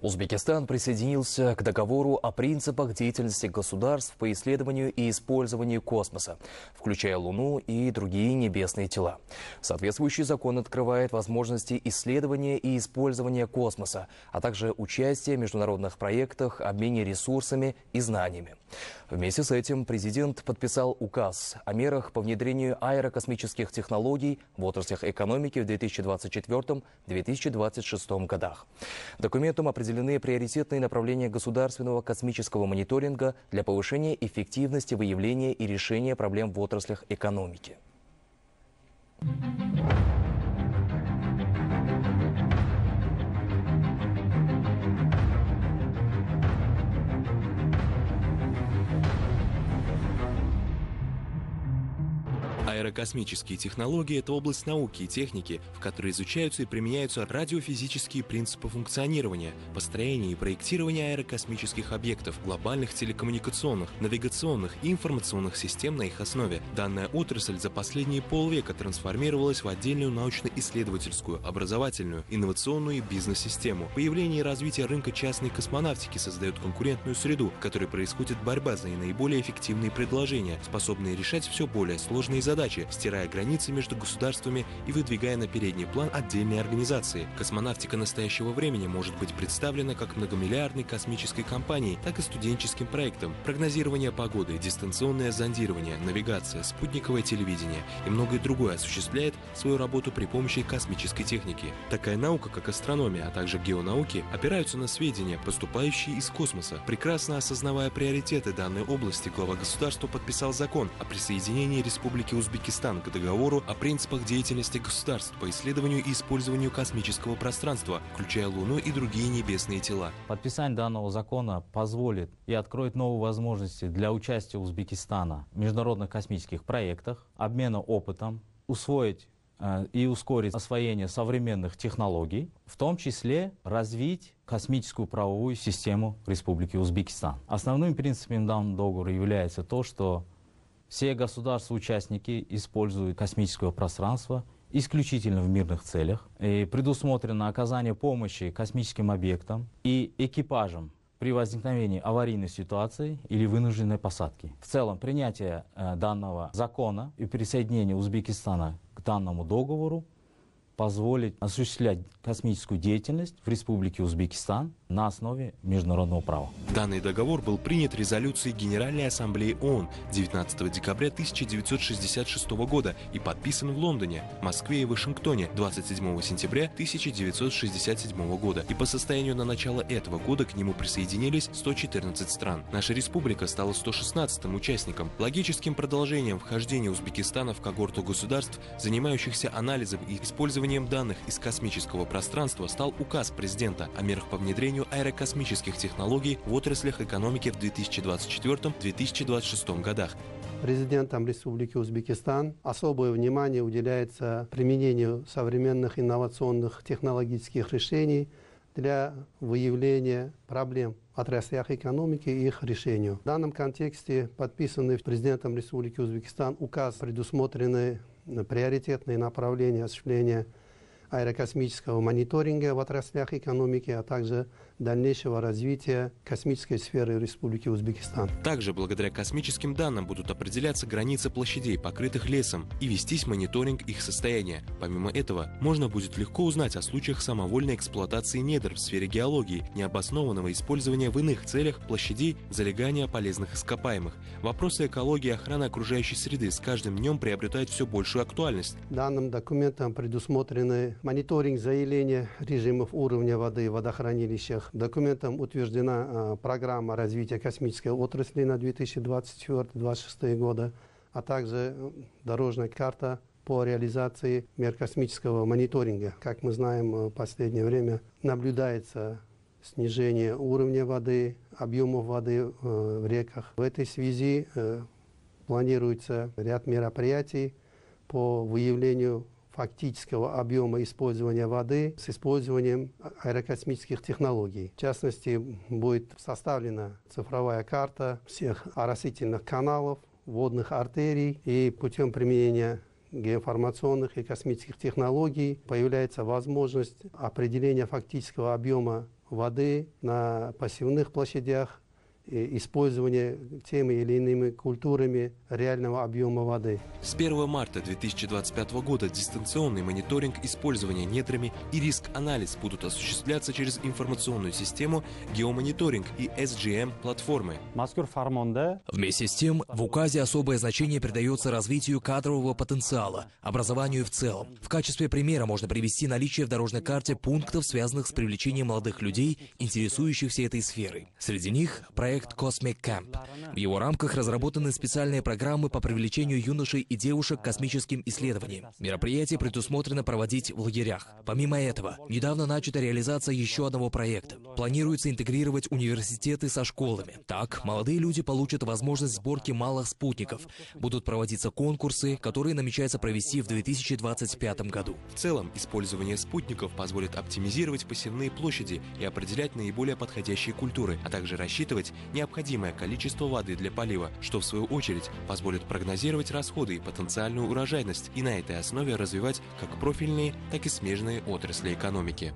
Узбекистан присоединился к договору о принципах деятельности государств по исследованию и использованию космоса, включая Луну и другие небесные тела. Соответствующий закон открывает возможности исследования и использования космоса, а также участия в международных проектах, обмене ресурсами и знаниями. Вместе с этим президент подписал указ о мерах по внедрению аэрокосмических технологий в отраслях экономики в 2024-2026 годах. Документом определены приоритетные направления государственного космического мониторинга для повышения эффективности выявления и решения проблем в отраслях экономики. Аэрокосмические технологии – это область науки и техники, в которой изучаются и применяются радиофизические принципы функционирования, построения и проектирования аэрокосмических объектов, глобальных телекоммуникационных, навигационных и информационных систем на их основе. Данная отрасль за последние полвека трансформировалась в отдельную научно-исследовательскую, образовательную, инновационную и бизнес-систему. Появление и развитие рынка частной космонавтики создает конкурентную среду, в которой происходит борьба за наиболее эффективные предложения, способные решать все более сложные задачи задачи, стирая границы между государствами и выдвигая на передний план отдельные организации. Космонавтика настоящего времени может быть представлена как многомиллиардной космической компанией, так и студенческим проектом. Прогнозирование погоды, дистанционное зондирование, навигация, спутниковое телевидение и многое другое осуществляет свою работу при помощи космической техники. Такая наука, как астрономия, а также геонауки, опираются на сведения, поступающие из космоса. Прекрасно осознавая приоритеты данной области, глава государства подписал закон о присоединении Республики Узбекистан Узбекистан к договору о принципах деятельности государств по исследованию и использованию космического пространства, включая Луну и другие небесные тела. Подписание данного закона позволит и откроет новые возможности для участия Узбекистана в международных космических проектах, обмена опытом, усвоить э, и ускорить освоение современных технологий, в том числе развить космическую правовую систему Республики Узбекистан. Основными принципами данного договора является то, что все государства-участники используют космическое пространство исключительно в мирных целях. И предусмотрено оказание помощи космическим объектам и экипажам при возникновении аварийной ситуации или вынужденной посадки. В целом, принятие э, данного закона и присоединение Узбекистана к данному договору позволить осуществлять космическую деятельность в Республике Узбекистан на основе международного права. Данный договор был принят резолюцией Генеральной Ассамблеи ООН 19 декабря 1966 года и подписан в Лондоне, Москве и Вашингтоне 27 сентября 1967 года. И по состоянию на начало этого года к нему присоединились 114 стран. Наша республика стала 116-м участником. Логическим продолжением вхождения Узбекистана в когорту государств, занимающихся анализом и использованием данных из космического пространства, стал указ президента о мерах по внедрению аэрокосмических технологий в отраслях экономики в 2024-2026 годах. Президентом Республики Узбекистан особое внимание уделяется применению современных инновационных технологических решений для выявления проблем в отраслях экономики и их решению. В данном контексте подписанный президентом Республики Узбекистан указ предусмотрены приоритетные направления осуществления аэрокосмического мониторинга в отраслях экономики, а также дальнейшего развития космической сферы Республики Узбекистан. Также благодаря космическим данным будут определяться границы площадей, покрытых лесом, и вестись мониторинг их состояния. Помимо этого, можно будет легко узнать о случаях самовольной эксплуатации недр в сфере геологии, необоснованного использования в иных целях площадей залегания полезных ископаемых. Вопросы экологии и охраны окружающей среды с каждым днем приобретают все большую актуальность. Данным документом предусмотрены мониторинг заявления режимов уровня воды в водохранилищах, Документом утверждена а, программа развития космической отрасли на 2024-2026 годы, а также дорожная карта по реализации мер космического мониторинга. Как мы знаем, в последнее время наблюдается снижение уровня воды, объемов воды э, в реках. В этой связи э, планируется ряд мероприятий по выявлению фактического объема использования воды с использованием аэрокосмических технологий. В частности, будет составлена цифровая карта всех оросительных каналов, водных артерий и путем применения геоинформационных и космических технологий появляется возможность определения фактического объема воды на пассивных площадях, использование теми или иными культурами реального объема воды. С 1 марта 2025 года дистанционный мониторинг использования недрами и риск-анализ будут осуществляться через информационную систему геомониторинг и SGM-платформы. Вместе с тем, в указе особое значение придается развитию кадрового потенциала, образованию в целом. В качестве примера можно привести наличие в дорожной карте пунктов, связанных с привлечением молодых людей, интересующихся этой сферой. Среди них проект проект Cosmic Camp. В его рамках разработаны специальные программы по привлечению юношей и девушек к космическим исследованиям. Мероприятие предусмотрено проводить в лагерях. Помимо этого, недавно начата реализация еще одного проекта. Планируется интегрировать университеты со школами. Так, молодые люди получат возможность сборки малых спутников. Будут проводиться конкурсы, которые намечается провести в 2025 году. В целом, использование спутников позволит оптимизировать посевные площади и определять наиболее подходящие культуры, а также рассчитывать необходимое количество воды для полива, что в свою очередь позволит прогнозировать расходы и потенциальную урожайность и на этой основе развивать как профильные, так и смежные отрасли экономики.